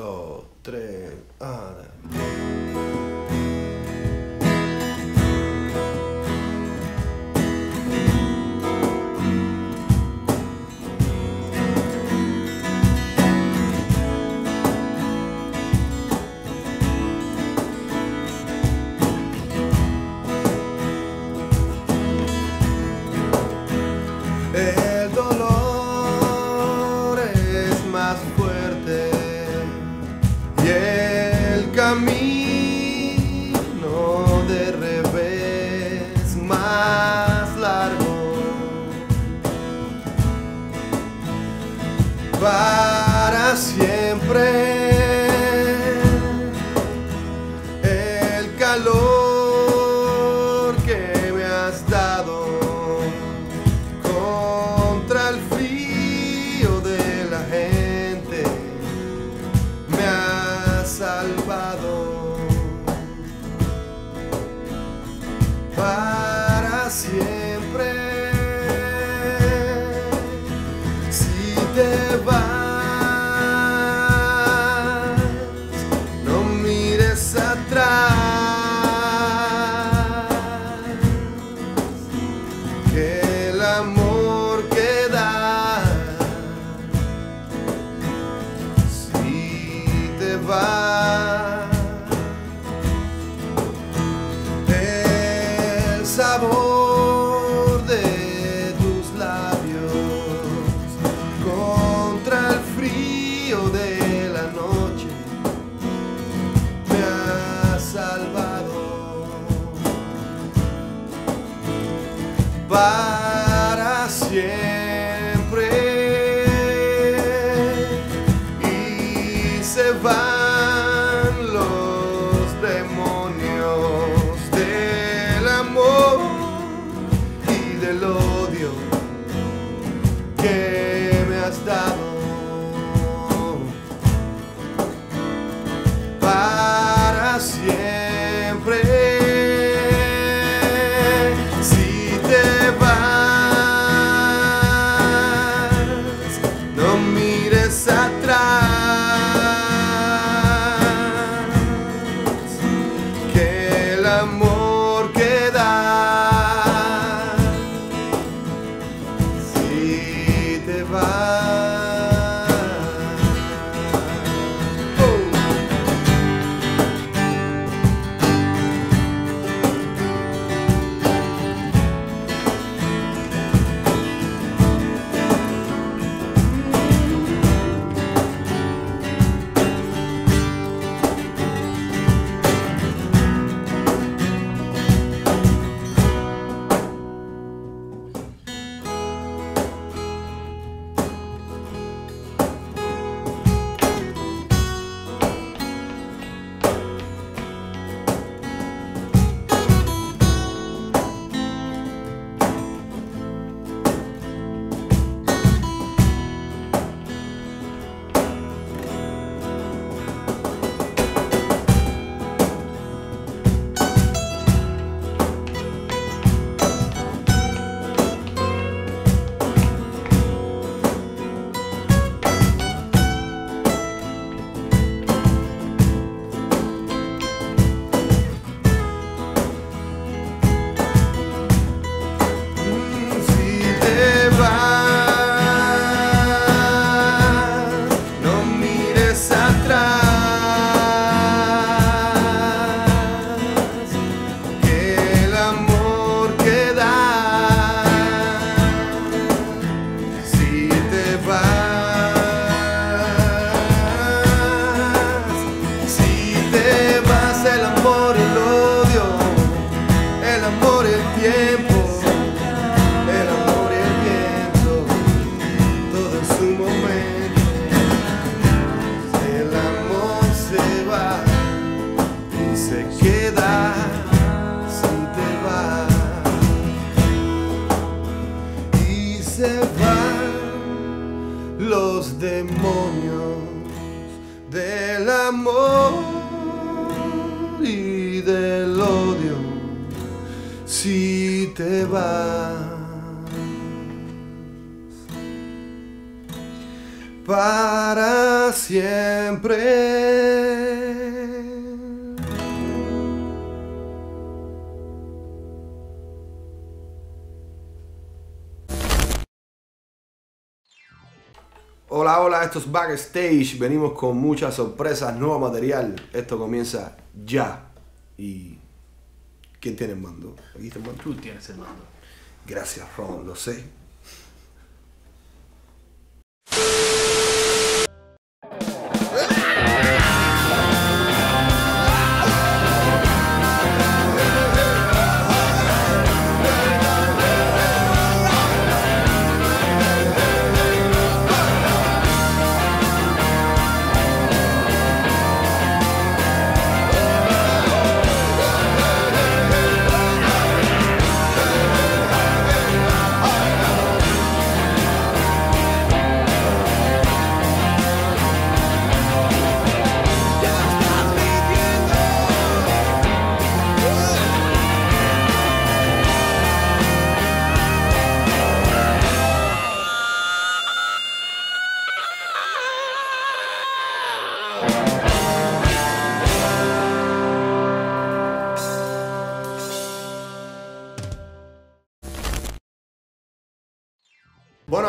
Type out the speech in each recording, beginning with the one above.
dos, tres. Ah, sabor te vas para siempre. Hola, hola, esto es Backstage. Venimos con muchas sorpresas, nuevo material. Esto comienza ya. ¿Y quién tiene el mando? Aquí está el mando. Tú tienes el mando. Gracias, Ron, lo sé.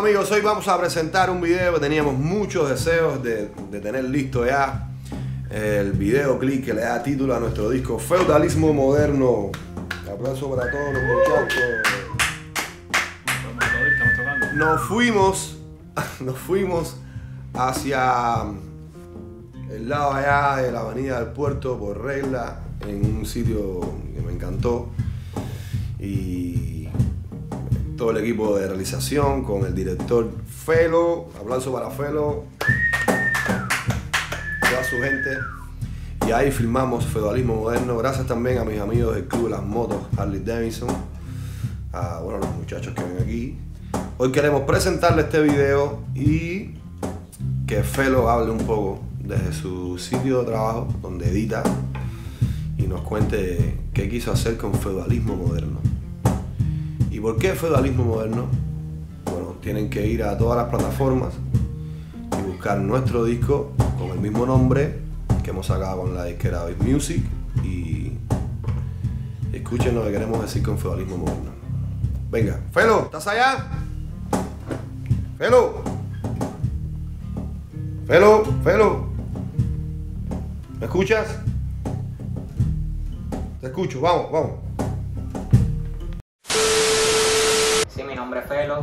Amigos, hoy vamos a presentar un video que teníamos muchos deseos de, tener listo ya. El videoclip que le da título a nuestro disco Feudalismo Moderno. Aplauso para todos los muchachos. Nos fuimos, nos fuimos hacia el lado allá de la avenida del puerto por regla, en un sitio que me encantó. Y todo el equipo de realización con el director Felo, aplauso para Felo, toda su gente. Y ahí filmamos Feudalismo Moderno. Gracias también a mis amigos del Club de las Motos, Harley Davidson, a bueno, los muchachos que ven aquí. Hoy queremos presentarle este video y que Felo hable un poco desde su sitio de trabajo, donde edita, y nos cuente qué quiso hacer con Feudalismo Moderno. ¿Y por qué feudalismo moderno? Bueno, tienen que ir a todas las plataformas y buscar nuestro disco con el mismo nombre que hemos sacado con la disquera Big Music y escuchen lo que queremos decir con feudalismo moderno. Venga, Felo, ¿estás allá? Felo. Felo, Felo. ¿Me escuchas? Te escucho, vamos, vamos.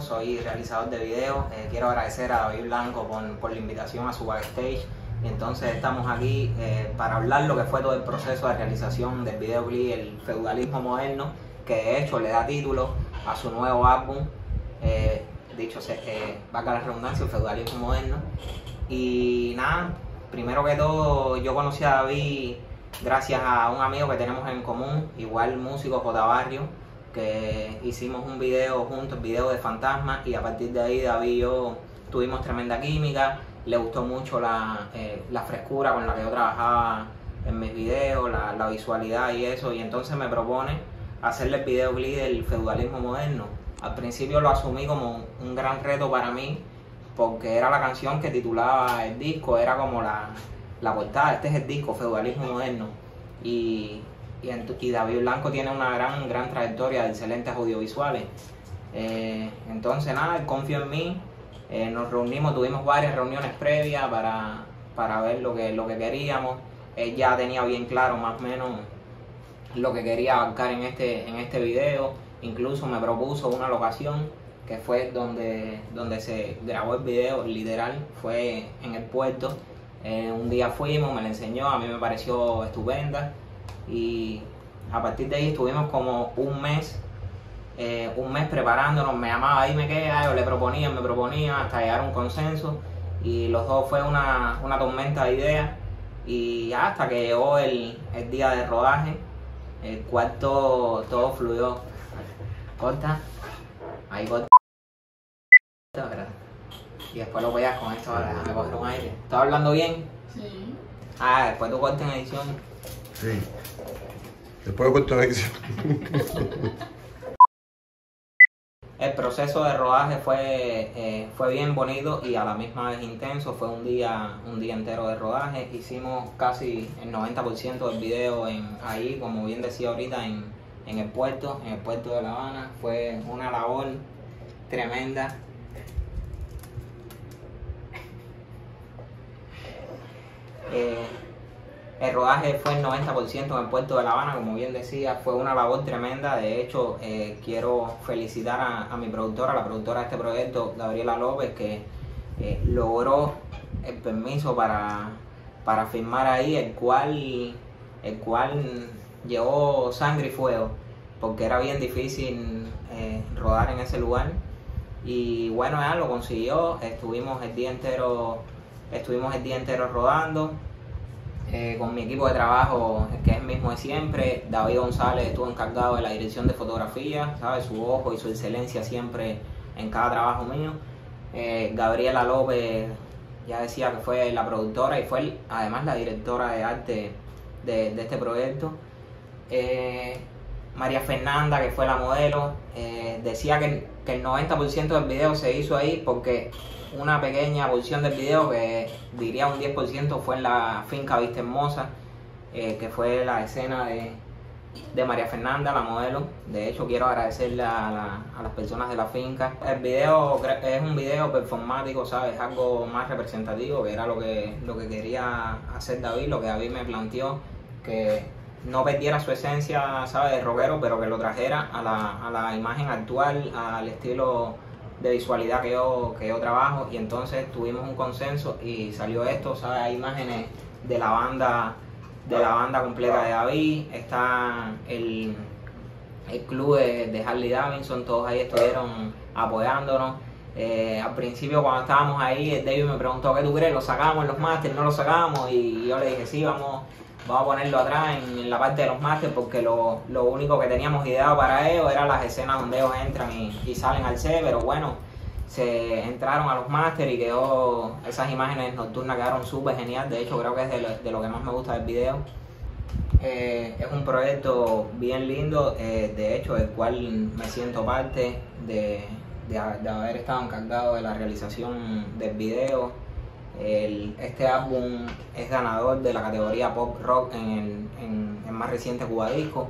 Soy realizador de videos. Eh, quiero agradecer a David Blanco por, la invitación a su backstage. Entonces estamos aquí eh, para hablar lo que fue todo el proceso de realización del videoclip El Feudalismo Moderno, que de hecho le da título a su nuevo álbum, eh, dicho se, eh, valga la redundancia, El Feudalismo Moderno. Y nada, primero que todo yo conocí a David gracias a un amigo que tenemos en común, igual músico J Barrio que hicimos un video juntos, video de Fantasma, y a partir de ahí David y yo tuvimos tremenda química, le gustó mucho la, eh, la frescura con la que yo trabajaba en mis videos, la, la visualidad y eso, y entonces me propone hacerle el videoclip del feudalismo moderno. Al principio lo asumí como un, un gran reto para mí, porque era la canción que titulaba el disco, era como la, la portada, este es el disco, Feudalismo Moderno. Y, y, David Blanco tiene una gran, gran trayectoria de excelentes audiovisuales. Eh, entonces, nada, él confió en mí. Eh, nos reunimos, tuvimos varias reuniones previas para, para ver lo que, lo que queríamos. Él ya tenía bien claro más o menos lo que quería abarcar en este, en este video. Incluso me propuso una locación que fue donde, donde se grabó el video, literal, fue en el puerto. Eh, un día fuimos, me la enseñó, a mí me pareció estupenda y a partir de ahí estuvimos como un mes, eh, un mes preparándonos, me llamaba ahí me queda, yo le proponía, me proponía hasta llegar a un consenso y los dos fue una, una tormenta de ideas y hasta que llegó el, el día de rodaje, el cual todo, todo fluyó. Corta, ahí corta. Y después lo veas con esto, ahora déjame coger un aire. ¿Estás hablando bien? Sí. Ah, después tú cortas en edición. Sí. Después de. El proceso de rodaje fue, eh, fue bien bonito y a la misma vez intenso. Fue un día, un día entero de rodaje. Hicimos casi el 90% del video en, ahí, como bien decía ahorita, en, en el puerto, en el puerto de La Habana. Fue una labor tremenda. Eh, el rodaje fue el 90% en el puerto de La Habana, como bien decía, fue una labor tremenda. De hecho, eh, quiero felicitar a, mi productora, la productora de este proyecto, Gabriela López, que eh, logró el permiso para, para filmar ahí, el cual, el cual llevó sangre y fuego, porque era bien difícil eh, rodar en ese lugar. Y bueno, ya lo consiguió, estuvimos el día entero, estuvimos el día entero rodando. Eh, con mi equipo de trabajo, que es el mismo de siempre. David González estuvo encargado de la dirección de fotografía, ¿sabes? Su ojo y su excelencia siempre en cada trabajo mío. Eh, Gabriela López, ya decía que fue la productora y fue además la directora de arte de, este proyecto. Eh, María Fernanda, que fue la modelo, decía que, que el 90% del video se hizo ahí porque una pequeña porción del video que diría un 10% fue en la finca Vista Hermosa, eh, que fue la escena de, de, María Fernanda, la modelo. De hecho, quiero agradecerle a, la, a, las personas de la finca. El video es un video performático, ¿sabes? Algo más representativo, que era lo que, lo que quería hacer David, lo que David me planteó, que no perdiera su esencia, ¿sabes? De rockero, pero que lo trajera a la, a la imagen actual, al estilo de visualidad que yo, que yo trabajo y entonces tuvimos un consenso y salió esto, ¿sabes? Hay imágenes de la banda de la banda completa de David, está el, el club de, Harley Davidson, todos ahí estuvieron apoyándonos. Eh, al principio cuando estábamos ahí, David me preguntó ¿qué tú crees? ¿Lo sacamos en los másteres? ¿No lo sacamos? Y yo le dije sí, vamos, vamos a ponerlo atrás en, la parte de los másteres porque lo, lo, único que teníamos ideado para ellos era las escenas donde ellos entran y, y salen al C, pero bueno, se entraron a los másteres y quedó, esas imágenes nocturnas quedaron súper genial, de hecho creo que es de lo, de lo, que más me gusta del video. Eh, es un proyecto bien lindo, eh, de hecho del cual me siento parte de, de, de haber estado encargado de la realización del video. El, este álbum es ganador de la categoría pop rock en en el más reciente Cubadisco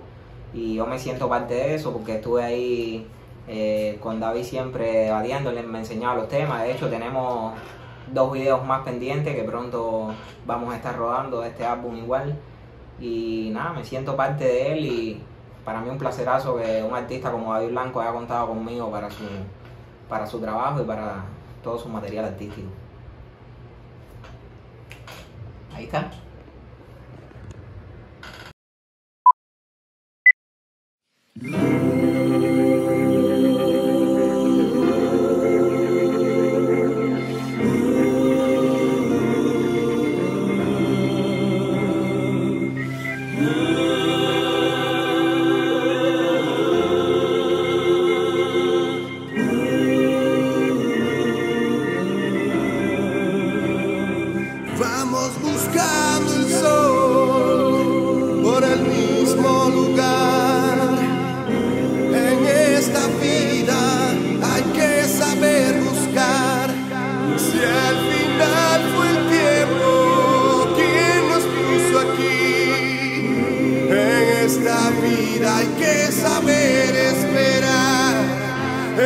y yo me siento parte de eso porque estuve ahí eh, con David siempre debatiéndole, me enseñaba los temas. De hecho, tenemos dos videos más pendientes que pronto vamos a estar rodando este álbum igual. Y nada, me siento parte de él y para mí un placerazo que un artista como David Blanco haya contado conmigo para su, para su trabajo y para todo su material artístico. Ahí está. Vamos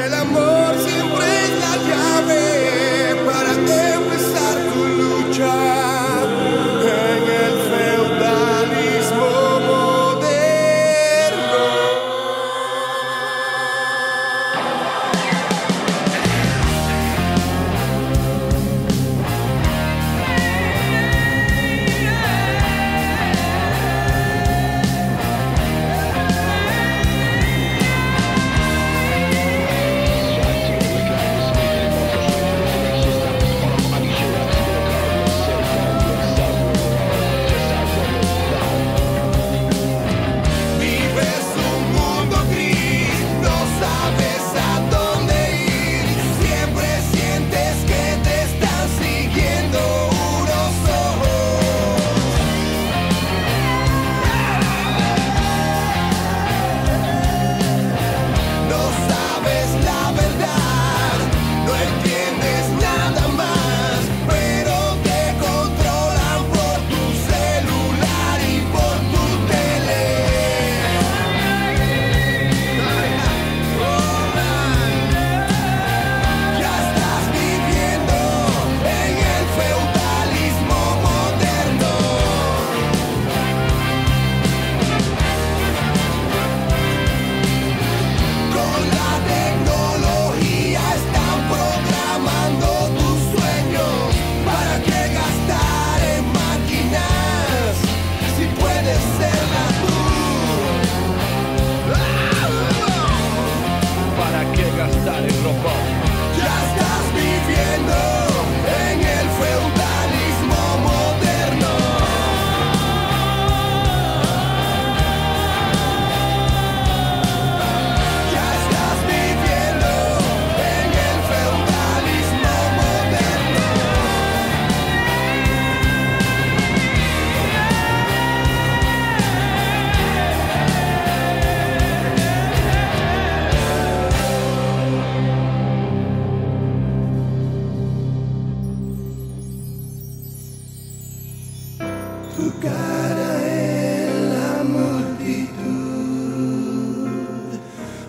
El amor siempre es la llave.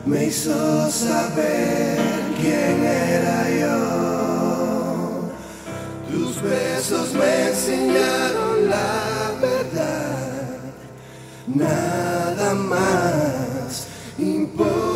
Me hizo saber quién era yo. Tus besos me enseñaron la verdad. Nada más importa.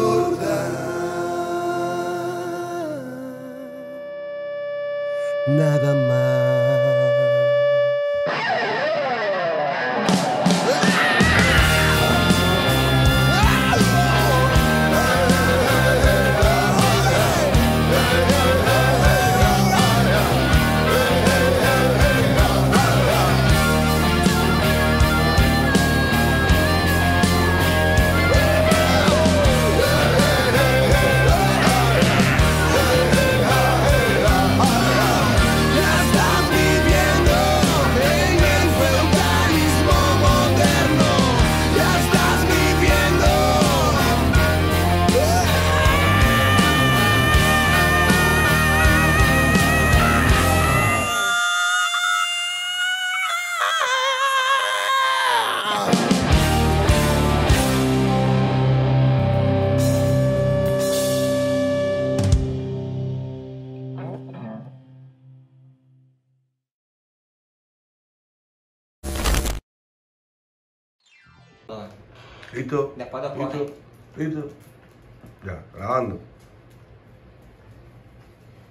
¿Listo? Después te ¿Listo? ¿Listo? Ya, grabando.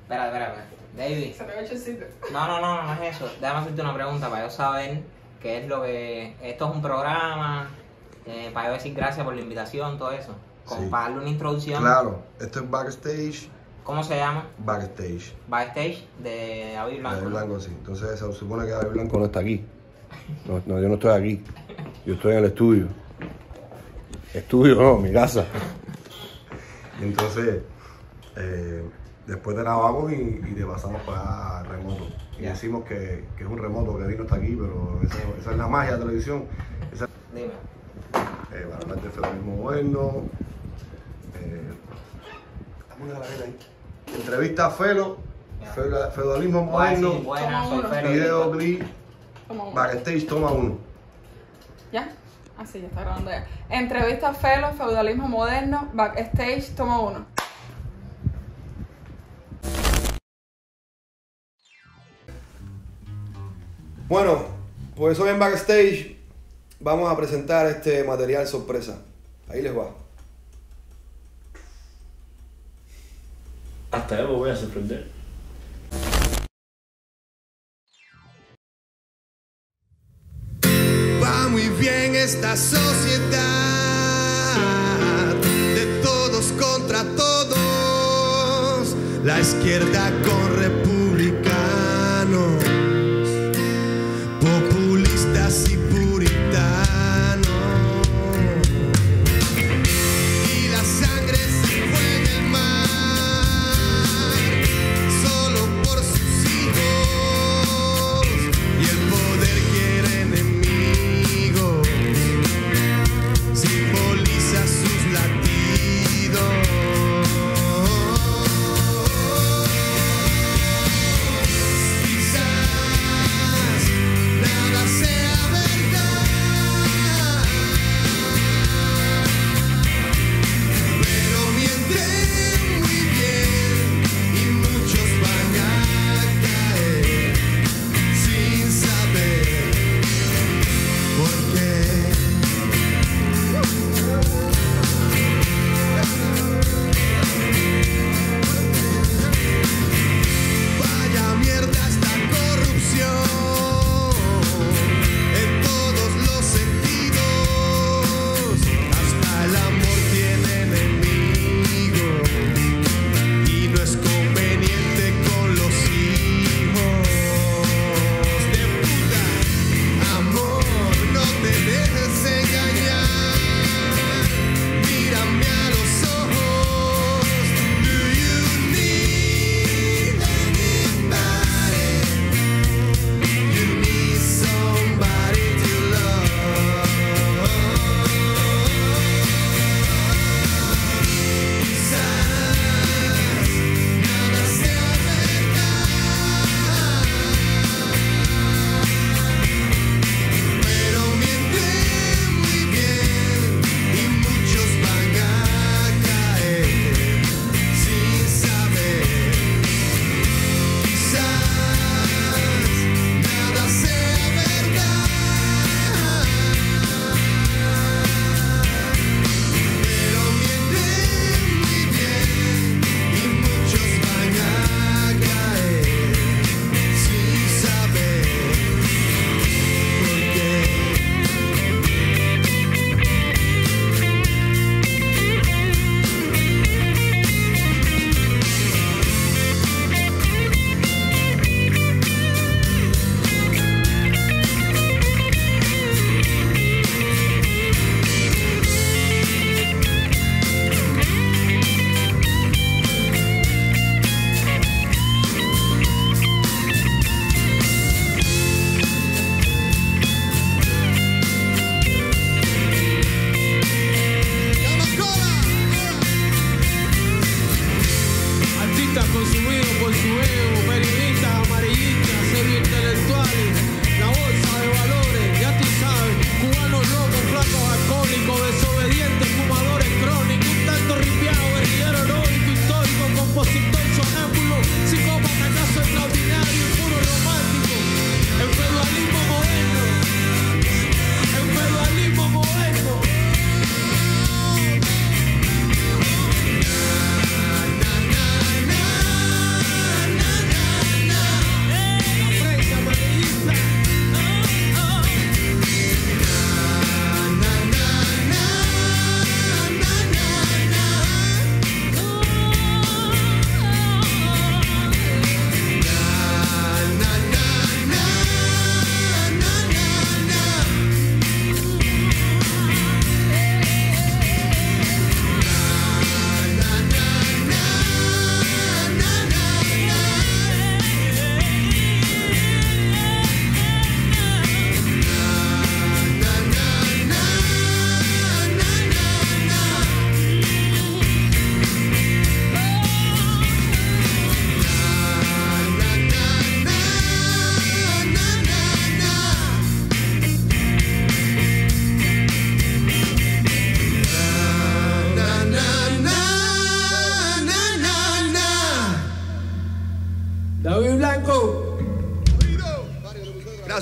Espera, espera, espera. David. Se me ve chocito. No, no, no, no es eso. Déjame hacerte una pregunta para yo saber qué es lo que. Esto es un programa, eh, para yo decir gracias por la invitación, todo eso. Sí. para darle una introducción. Claro, esto es backstage. ¿Cómo se llama? Backstage. Backstage de David Blanco. David Blanco, sí. Entonces se supone que David Blanco no está aquí. No, no, yo no estoy aquí. Yo estoy en el estudio. Estudio, no, mi casa. Y entonces, eh, después grabamos y, y te pasamos para remoto. Y decimos que, que es un remoto, que David no está aquí, pero eso- esa es la magia de la televisión. Esa- Dime. eh, para hablar de feminismo moderno. Eh, ahí. Entrevista a Felo, feudalismo moderno, video clip, backstage, toma uno. ¿Ya? Así, ya está grabando ya. Entrevista a Felo, feudalismo moderno, backstage, toma uno. Bueno, pues hoy en Backstage vamos a presentar este material sorpresa. Ahí les va. Hasta yo me voy a sorprender. Va muy bien esta sociedad de todos contra todos, la izquierda con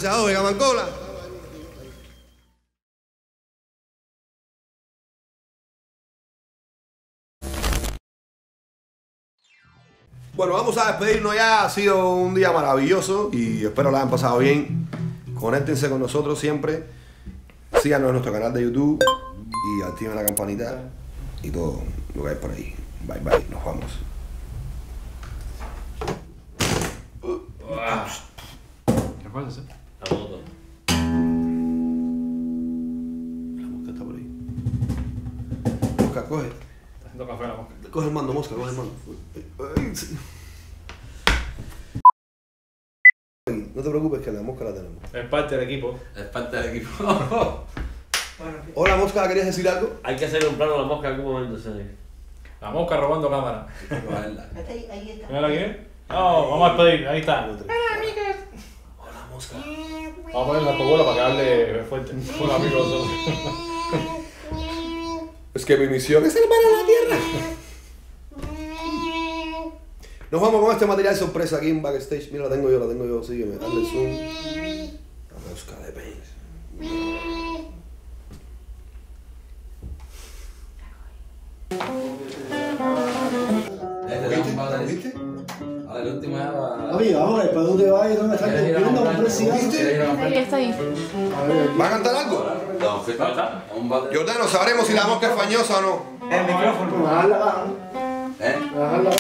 Gracias, Oje, Gamancola. Bueno, vamos a despedirnos ya. Ha sido un día maravilloso y espero la hayan pasado bien. Conéctense con nosotros siempre. Síganos en nuestro canal de YouTube y activen la campanita y todo lo que hay por ahí. Bye bye, nos vamos. ¿Qué? Sí? La mosca está por ahí. Mosca, coge. Está haciendo café la mosca. Coge el mando, mosca, coge el mando. No te preocupes que la mosca la tenemos. Es parte del equipo. Es parte del equipo. Hola mosca, ¿querías decir algo? Hay que hacerle un plano a la mosca en algún momento, ¿sabes? La mosca robando cámara. Probarla. Mira quién. No, vamos a despedir. Ahí está. Hola mosca. Vamos a poner la autobola para que hable fuerte. Un amigo nosotros. Es que mi misión es salvar a la tierra. Nos vamos con este material sorpresa aquí en backstage. Mira, la tengo yo, la tengo yo. Sígueme, dale zoom. La mosca de Pains. Estás ¿Quieres ir a viendo? comprar? ¿Comprar cigarros? ¿Quieres ir a comprar? Ahí está ahí. ¿Va a cantar algo? No, ¿qué tal? Un bate. Jordano, sabremos si la mosca es fañosa o no. La baja. ¿Eh? La